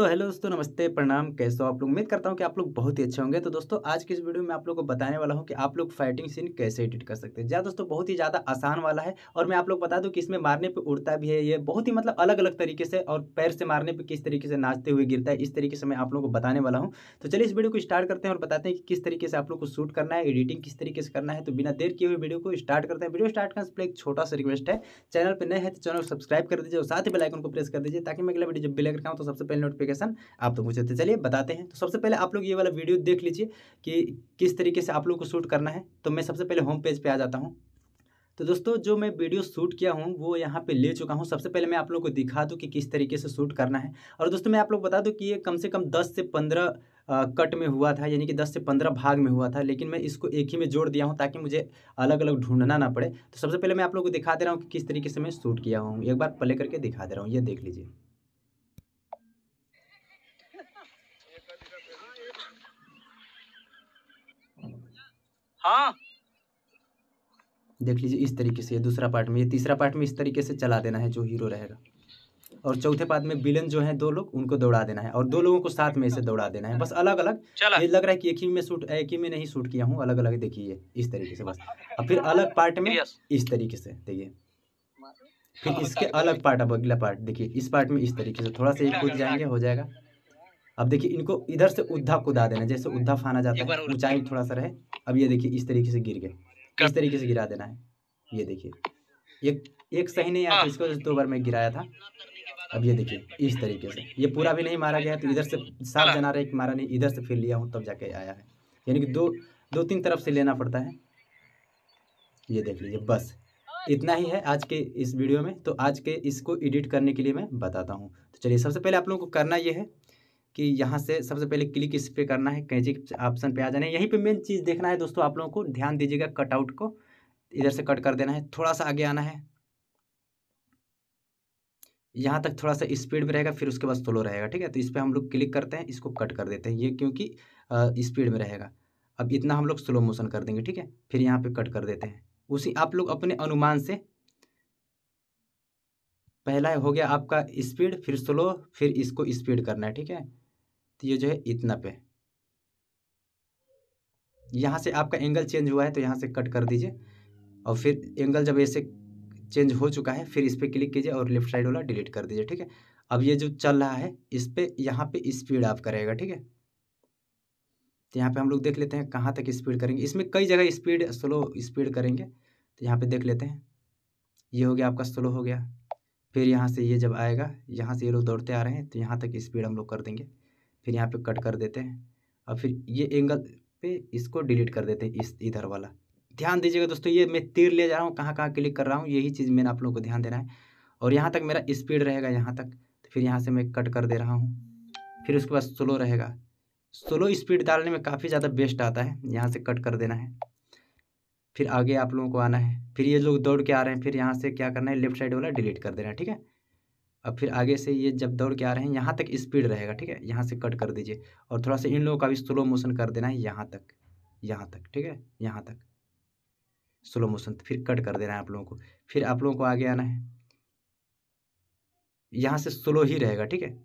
तो हेलो दोस्तों, नमस्ते, प्रणाम, कैसे हो आप लोग? उम्मीद करता हूँ कि आप लोग बहुत ही अच्छे होंगे। तो दोस्तों, आज की इस वीडियो में आप लोग को बताने वाला हूँ कि आप लोग फाइटिंग सीन कैसे एडिट कर सकते हैं। जहाँ दोस्तों, बहुत ही ज़्यादा आसान वाला है और मैं आप लोग बता दूँ कि इसमें मारने पर उड़ता भी है ये बहुत ही मतलब अलग अलग तरीके से और पैर से मारने पर किस तरीके से नाचते हुए गिरता है, इस तरीके से मैं आप लोग को बताने वाला हूँ। तो चलिए इस वीडियो को स्टार्ट करते हैं और बताते हैं कि किस तरीके से आप लोग को शूट करना है एडिटिंग किस तरीके से करना है। तो बिना देर किए हुए वीडियो को स्टार्ट करते हैं। वीडियो स्टार्ट करने से एक छोटा सा रिक्वेस्ट है, चैनल पर नए है तो चैनल को सब्सक्राइब कर दीजिए और साथ ही बेलाइकन को प्रेस कर दीजिए ताकि मैं अगला वीडियो जब भी लेकर आऊँ तो सबसे पहले नोटिफिकेशन आप तो मुझे तो चलिए बताते हैं। तो सबसे पहले आप लोग ये वाला वीडियो देख लीजिए कि किस तरीके से आप लोग को शूट करना है। तो मैं सबसे पहले होम पेज पे आ जाता हूँ। तो दोस्तों, जो मैं वीडियो शूट किया हूँ, वो यहाँ पे ले चुका हूँ। सबसे पहले मैं आप लोग को दिखा दूँ कि किस तरीके से शूट करना है। और दोस्तों, मैं आप लोग बता दूँ कि ये कम से कम दस से पंद्रह कट में हुआ था, यानी कि दस से पंद्रह भाग में हुआ था। लेकिन मैं इसको एक ही में जोड़ दिया हूँ ताकि मुझे अलग अलग ढूंढना ना पड़े। तो सबसे पहले मैं आप लोग को दिखा दे रहा हूँ कि किस तरीके से मैं शूट किया हूँ। एक बार प्ले करके दिखा दे रहा हूँ। ये देख लीजिए। हाँ। देख लीजिए इस तरीके से ये दूसरा पार्ट में ये तीसरा पार्ट में इस तरीके से चला देना है जो हीरो रहेगा। और चौथे पार्ट में विलन जो है दो लोग उनको दौड़ा देना है। और दो लोगों को साथ में इसे दौड़ा देना है। बस अलग अलग ये लग रहा है कि एक ही में शूट एक ही में नहीं शूट किया हूँ अलग अलग देखिए इस तरीके से बस। और फिर अलग पार्ट में इस तरीके से देखिए। फिर इसके अलग पार्ट अब अगला पार्ट देखिए इस पार्ट में इस तरीके से थोड़ा सा एक कूद जाएँगे हो जाएगा। अब देखिए इनको इधर से उद्धा कुदा देना जैसे उद्धा फाना जाता है ऊंचाई थोड़ा सा रहे अब ये देखिए इस तरीके से गिर गए इस तरीके से गिरा देना है ये देखिए एक एक सही नहीं आया इसको दो बार मैं गिराया था अब ये देखिए इस तरीके से ये पूरा भी नहीं मारा गया तो इधर से साफ़ जना रहे मारा नहीं इधर से फिर लिया हूँ तब जाके आया है यानी कि दो दो तीन तरफ़ से लेना पड़ता है ये देख लीजिए बस इतना ही है आज के इस वीडियो में तो आज के इसको एडिट करने के लिए मैं बताता हूँ तो चलिए सबसे पहले आप लोगों को करना ये है कि यहाँ से सबसे पहले क्लिक इस पर करना है कैंची ऑप्शन पे आ जाना है। यहीं पे मेन चीज़ देखना है दोस्तों आप लोगों को, ध्यान दीजिएगा कटआउट को। इधर से कट कर देना है, थोड़ा सा आगे आना है। यहाँ तक थोड़ा सा स्पीड में रहेगा, फिर उसके बाद स्लो रहेगा, ठीक है? तो इस पर हम लोग क्लिक करते हैं, इसको कट कर देते हैं। ये क्योंकि स्पीड में रहेगा। अब इतना हम लोग स्लो मोशन कर देंगे, ठीक है? फिर यहाँ पे कट कर देते हैं। उसी आप लोग अपने अनुमान से, पहला हो गया आपका स्पीड फिर स्लो फिर इसको स्पीड करना है, ठीक है? तो ये जो है इतना पे। यहाँ से आपका एंगल चेंज हुआ है तो यहाँ से कट कर दीजिए। और फिर एंगल जब ऐसे चेंज हो चुका है, फिर इस पर क्लिक कीजिए और लेफ़्ट साइड वाला डिलीट कर दीजिए, ठीक है? अब ये जो चल रहा है, इस पर यहाँ पे स्पीड आप करेगा, ठीक है? तो यहाँ पे हम लोग देख लेते हैं कहाँ तक स्पीड करेंगे। इसमें कई जगह स्पीड स्लो स्पीड करेंगे। तो यहाँ पे देख लेते हैं। ये हो गया आपका स्लो हो गया। फिर यहाँ से ये जब आएगा, यहाँ से ये लोग दौड़ते आ रहे हैं तो यहाँ तक स्पीड हम लोग कर देंगे। फिर यहाँ पे कट कर देते हैं और फिर ये एंगल पे इसको डिलीट कर देते हैं इस इधर वाला। ध्यान दीजिएगा दोस्तों, ये मैं तीर ले जा रहा हूँ कहाँ कहाँ क्लिक कर रहा हूँ, यही चीज़ मैंने आप लोगों को ध्यान देना है। और यहाँ तक मेरा स्पीड रहेगा यहाँ तक तो फिर यहाँ से मैं कट कर दे रहा हूँ। फिर उसके बाद स्लो रहेगा। स्लो स्पीड डालने में काफ़ी ज़्यादा बेस्ट आता है, यहाँ से कट कर देना है। फिर आगे आप लोगों को आना है। फिर ये लोग दौड़ के आ रहे हैं, फिर यहाँ से क्या करना है, लेफ़्ट साइड वाला डिलीट कर देना है, ठीक है? अब फिर आगे से ये जब दौड़ के आ रहे हैं, यहाँ तक स्पीड रहेगा, ठीक है? यहाँ से कट कर दीजिए और थोड़ा सा इन लोगों का भी स्लो मोशन कर देना है, यहाँ तक यहाँ तक, ठीक है? यहाँ तक। स्लो मोशन फिर कट कर देना है आप लोगों को, फिर आप लोगों को आगे आना है। यहाँ से स्लो ही रहेगा, ठीक है?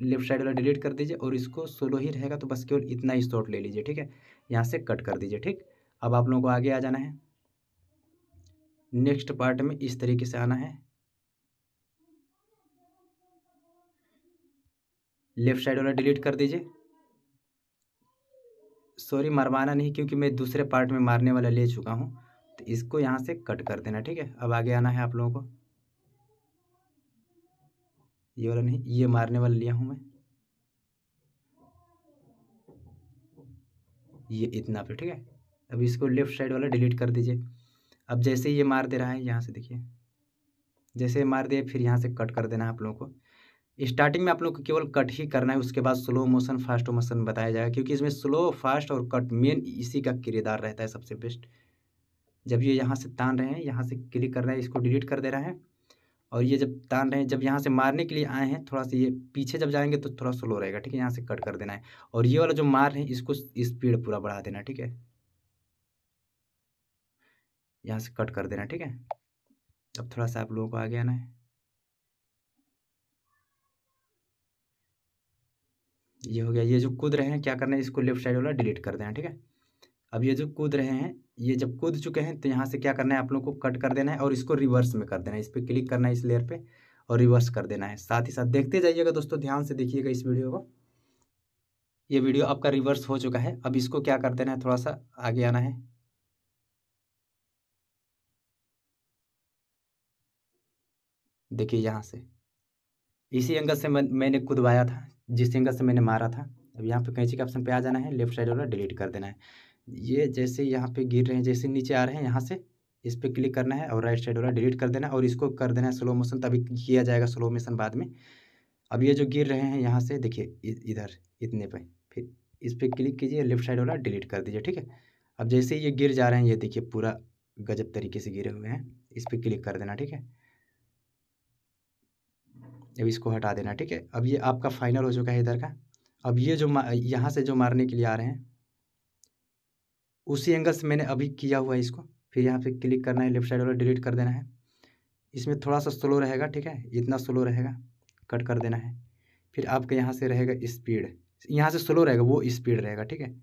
लेफ़्ट साइड वाला डिलीट कर दीजिए और इसको स्लो ही रहेगा तो बस केवल इतना ही शॉट ले लीजिए, ठीक है? यहाँ से कट कर दीजिए, ठीक? अब आप लोगों को आगे आ जाना है। नेक्स्ट पार्ट में इस तरीके से आना है। लेफ़्ट साइड वाला डिलीट कर दीजिए। सॉरी, मरवाना नहीं, क्योंकि मैं दूसरे पार्ट में मारने वाला ले चुका हूँ। तो इसको यहाँ से कट कर देना, ठीक है? अब आगे आना है आप लोगों को। ये वाला नहीं, ये मारने वाला लिया हूँ मैं। ये इतना पे, ठीक है? अब इसको लेफ़्ट साइड वाला डिलीट कर दीजिए। अब जैसे ये मार दे रहा है, यहाँ से देखिए। जैसे मार दिए फिर यहाँ से कट कर देना है आप लोगों को। स्टार्टिंग में आप लोग को केवल कट ही करना है, उसके बाद स्लो मोशन, फास्ट मोशन बताया जाएगा, क्योंकि इसमें स्लो, फास्ट और कट मेन इसी का किरदार रहता है सबसे बेस्ट। जब ये यहाँ से तान रहे हैं, यहाँ से क्लिक कर रहे हैं, इसको डिलीट कर दे रहे हैं, और ये जब तान रहे हैं, जब यहाँ से मारने के लिए आए हैं, थोड़ा सा ये पीछे जब जाएँगे तो थोड़ा स्लो रहेगा, ठीक है, यहाँ से कट कर देना है, और ये वाला जो मार रहे हैं, इसको स्पीड पूरा बढ़ा देना ठीक है। यहाँ से कट कर देना ठीक है। अब थोड़ा सा आप लोगों को आगे आना है। ये हो गया, ये जो कूद रहे हैं, क्या करना है, इसको लेफ़्ट साइड वाला डिलीट कर देना, ठीक है? अब ये जो कूद रहे हैं, ये जब कूद चुके हैं तो यहाँ से क्या करना है, आप लोग को कट कर देना है और इसको रिवर्स में कर देना है। इस पर क्लिक करना है इस लेयर पे और रिवर्स कर देना है। साथ ही साथ देखते जाइएगा दोस्तों, ध्यान से देखिएगा इस वीडियो को। ये वीडियो आपका रिवर्स हो चुका है। अब इसको क्या कर देना है थोड़ा सा आगे आना है। देखिए यहाँ से। इसी एंगल से मैंने कूदवाया था। जिस एंगल से मैंने मारा था, अब यहाँ पे कैंची के ऑप्शन पे आ जाना है, लेफ़्ट साइड वाला डिलीट कर देना है। ये जैसे यहाँ पे गिर रहे हैं, जैसे नीचे आ रहे हैं, यहाँ से इस पर क्लिक करना है और राइट साइड वाला डिलीट कर देना है और इसको कर देना है स्लो मोशन, तभी किया जाएगा स्लो मोशन बाद में। अब ये जो गिर रहे हैं यहाँ से, देखिए इधर इतने पे, फिर इस पर क्लिक कीजिए, लेफ़्ट साइड वाला डिलीट कर दीजिए, ठीक है? अब जैसे ये गिर जा रहे हैं, ये देखिए पूरा गजब तरीके से गिरे हुए हैं, इस पर क्लिक कर देना, ठीक है? अब इसको हटा देना, ठीक है? अब ये आपका फाइनल हो चुका है इधर का। अब ये जो यहाँ से जो मारने के लिए आ रहे हैं, उसी एंगल से मैंने अभी किया हुआ है इसको। फिर यहाँ पे क्लिक करना है लेफ़्ट साइड वाला डिलीट कर देना है। इसमें थोड़ा सा स्लो रहेगा, ठीक है? इतना स्लो रहेगा कट कर देना है। फिर आपके यहाँ से रहेगा स्पीड यहाँ से स्लो रहेगा, वो स्पीड रहेगा, ठीक है?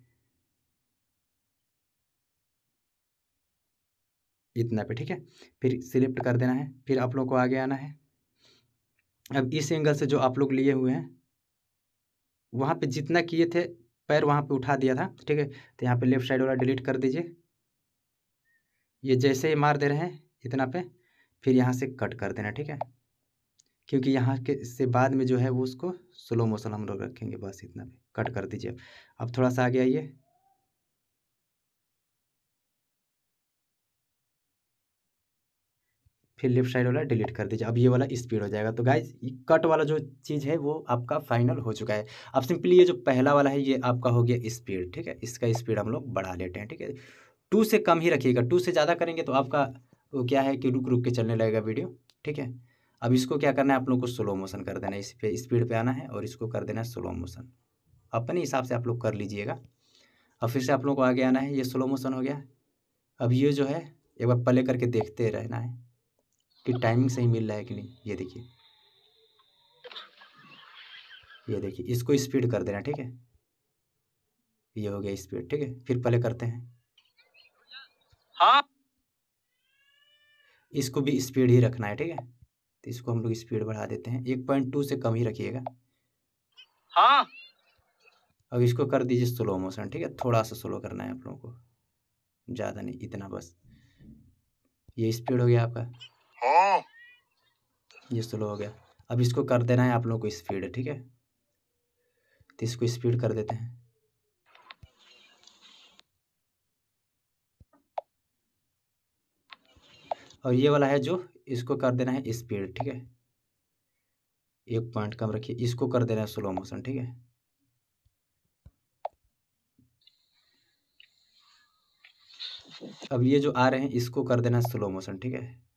इतना पे, ठीक है? फिर सिलेक्ट कर देना है। फिर आप लोग को आगे आना है। अब इस एंगल से जो आप लोग लिए हुए हैं, वहाँ पे जितना किए थे, पैर वहाँ पे उठा दिया था, ठीक है? तो यहाँ पे लेफ़्ट साइड वाला डिलीट कर दीजिए। ये जैसे ही मार दे रहे हैं, इतना पे, फिर यहाँ से कट कर देना, ठीक है? क्योंकि यहाँ के से बाद में जो है वो उसको स्लो मोशन हम लोग रखेंगे, बस इतना पे कट कर दीजिए। अब थोड़ा सा आगे आइए। फिर लेफ़्ट साइड वाला डिलीट कर दीजिए। अब ये वाला स्पीड हो जाएगा। तो गाइज़ कट वाला जो चीज़ है, वो आपका फाइनल हो चुका है। अब सिंपली ये जो पहला वाला है, ये आपका हो गया स्पीड ठीक है? इसका स्पीड हम लोग बढ़ा लेते हैं, ठीक है? टू से कम ही रखिएगा। टू से ज़्यादा करेंगे तो आपका वो क्या है कि रुक रुक के चलने लगेगा वीडियो ठीक है? अब इसको क्या करना है? आप लोग को स्लो मोशन कर देना है। इस पे स्पीड पे आना है और इसको कर देना है स्लो मोशन अपने हिसाब से आप लोग कर लीजिएगा। अब फिर से आप लोग को आगे आना है। ये स्लो मोशन हो गया। अब ये जो है, एक बार प्ले करके देखते रहना है। कि टाइमिंग सही मिल रहा है कि नहीं ये देखिए। ये देखिए इसको स्पीड कर देना ठीक है? ये हो गया स्पीड ठीक है? फिर पहले करते हैं। हाँ। इसको भी स्पीड ही रखना है ठीक है? तो इसको हम लोग स्पीड बढ़ा देते हैं। एक पॉइंट टू से कम ही रखिएगा। हाँ। अब इसको कर दीजिए स्लो मोशन ठीक है? थोड़ा सा स्लो करना है आप लोगों को। ज़्यादा नहीं इतना बस। ये स्पीड हो गया आपका। हाँ। ये स्लो हो गया। अब इसको कर देना है आप लोगों को स्पीड, ठीक है? तो इसको स्पीड कर देते हैं। और ये वाला है जो, इसको कर देना है स्पीड, ठीक है? एक पॉइंट कम रखिए, इसको कर देना है स्लो मोशन ठीक है? अब ये जो आ रहे हैं, इसको कर देना है स्लो मोशन ठीक है?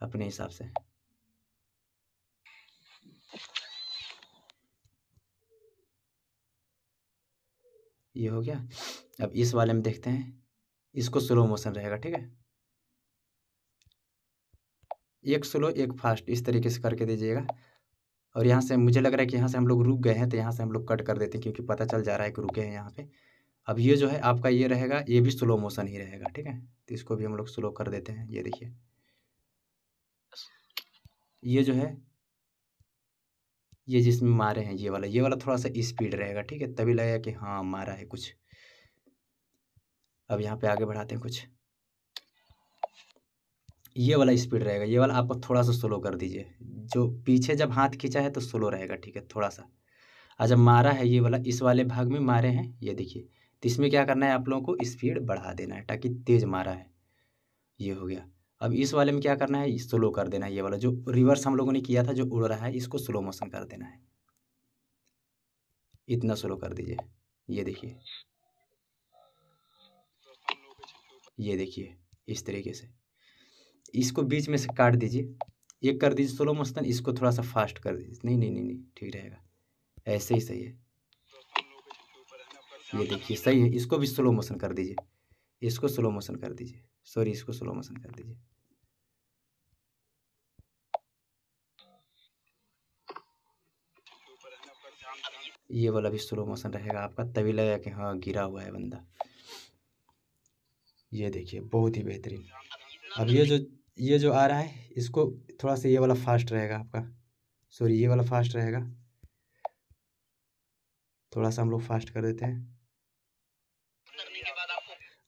अपने हिसाब से। ये हो गया। अब इस वाले में देखते हैं। इसको स्लो मोशन रहेगा, ठीक है? एक स्लो एक फास्ट इस तरीके से करके दीजिएगा। और यहाँ से मुझे लग रहा है कि यहाँ से हम लोग रुक गए हैं तो यहाँ से हम लोग कट कर देते हैं, क्योंकि पता चल जा रहा है कि रुके हैं यहाँ पे। अब ये जो है, आपका ये रहेगा, ये भी स्लो मोशन ही रहेगा, ठीक है? तो इसको भी हम लोग स्लो कर देते हैं, ये देखिए। ये जो है, ये जिसमें मारे हैं, ये वाला ये वाला थोड़ा सा स्पीड रहेगा, ठीक है? तभी लगेगा कि हाँ मारा है कुछ। अब यहाँ पे आगे बढ़ाते हैं कुछ। ये वाला स्पीड रहेगा, ये वाला आपको थोड़ा सा स्लो कर दीजिए। जो पीछे जब हाथ खींचा है तो स्लो रहेगा, ठीक है? थोड़ा सा। और जब मारा है ये वाला, इस वाले भाग में मारे हैं, ये देखिए। तो इसमें क्या करना है आप लोगों को स्पीड बढ़ा देना है, ताकि तेज़ मारा है। ये हो गया। अब इस वाले में क्या करना है? स्लो कर देना है ये वाला, जो रिवर्स हम लोगों ने किया था, जो उड़ रहा है, इसको स्लो मोशन कर देना है। इतना स्लो कर दीजिए, ये देखिए। ये देखिए, इस तरीके से। इसको बीच में से काट दीजिए। एक कर दीजिए स्लो मोशन, इसको थोड़ा सा फास्ट कर दीजिए। नहीं नहीं नहीं नहीं, ठीक रहेगा। ऐसे ही सही है। ये देखिए, सही है। इसको भी स्लो मोशन कर दीजिए। इसको स्लो मोशन कर दीजिए। सॉरी, इसको स्लो मोशन कर दीजिए। ये वाला भी स्लो मोशन रहेगा आपका, तभी लगेगा कि हाँ गिरा हुआ है बंदा। ये देखिए, बहुत ही बेहतरीन। अब ये जो ये जो आ रहा है, इसको थोड़ा सा ये वाला फास्ट रहेगा आपका। सॉरी, ये वाला फास्ट रहेगा। थोड़ा सा हम लोग फास्ट कर देते हैं।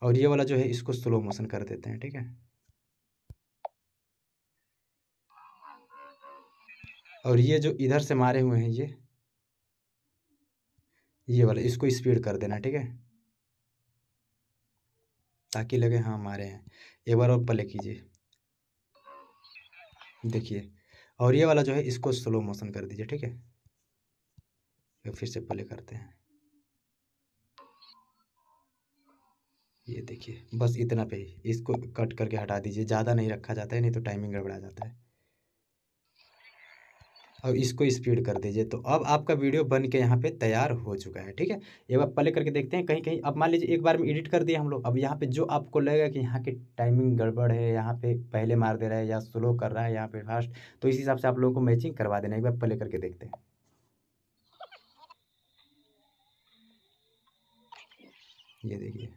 और ये वाला जो है, इसको स्लो मोशन कर देते हैं, ठीक है? और ये जो इधर से मारे हुए हैं, ये ये वाला, इसको स्पीड कर देना, ठीक है? ताकि लगे हाँ मारे हैं। एक बार और प्ले कीजिए। देखिए, और ये वाला जो है, इसको स्लो मोशन कर दीजिए, ठीक है? फिर से प्ले करते हैं। ये देखिए, बस इतना पे ही। इसको कट करके हटा दीजिए, ज़्यादा नहीं रखा जाता है, नहीं तो टाइमिंग गड़बड़ा जाता है। अब इसको स्पीड कर दीजिए। तो अब आपका वीडियो बन के यहाँ पे तैयार हो चुका है, ठीक है? एक बार प्ले करके देखते हैं कहीं कहीं अब मान लीजिए एक बार में एडिट कर दिए हम लोग। अब यहाँ पे जो आपको लगेगा कि यहाँ की टाइमिंग गड़बड़ है, यहाँ पे पहले मार दे रहा है या स्लो कर रहा है, यहाँ पे फास्ट तो इस हिसाब से आप लोगों को मैचिंग करवा देना एक बार प्ले करके देखते हैं। ये देखिए।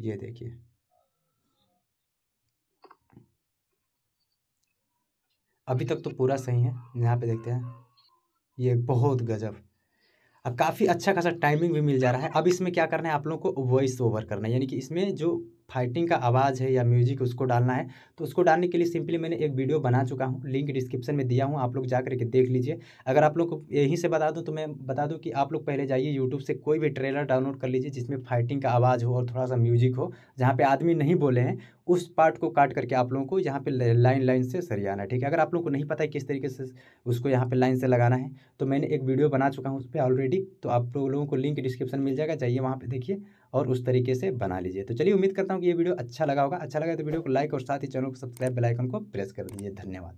ये देखिए। अभी तक तो पूरा सही है, यहाँ पे देखते हैं। ये बहुत गजब। अब काफ़ी अच्छा खासा टाइमिंग भी मिल जा रहा है। अब इसमें क्या करना है, आप लोगों को वॉइस ओवर करना है। यानी कि इसमें जो फाइटिंग का आवाज़ है या म्यूज़िक उसको डालना है तो उसको डालने के लिए सिंपली मैंने एक वीडियो बना चुका हूँ, लिंक डिस्क्रिप्शन में दिया हूँ, आप लोग जा करके देख लीजिए। अगर आप लोग को यहीं से बता दूँ तो मैं बता दूँ कि आप लोग पहले जाइए यूट्यूब से, कोई भी ट्रेलर डाउनलोड कर लीजिए जिसमें फाइटिंग का आवाज़ हो और थोड़ा सा म्यूज़िक हो, जहाँ पर आदमी नहीं बोले हैं, उस पार्ट को काट करके आप लोगों को यहाँ पे लाइन लाइन से सरियाना है, ठीक है? अगर आप लोगों को नहीं पता है किस तरीके से उसको यहाँ पे लाइन से लगाना है तो मैंने एक वीडियो बना चुका हूँ उस पर ऑलरेडी तो आप लोगों को लिंक डिस्क्रिप्शन मिल जाएगा, जाइए वहाँ पे देखिए। और उस तरीके से बना लीजिए। तो चलिए, उम्मीद करता हूँ कि ये वीडियो अच्छा लगा होगा। अच्छा लगा तो वीडियो को लाइक और साथ ही चैनल को सब्सक्राइब बेलाइकन को प्रेस कर दीजिए। धन्यवाद।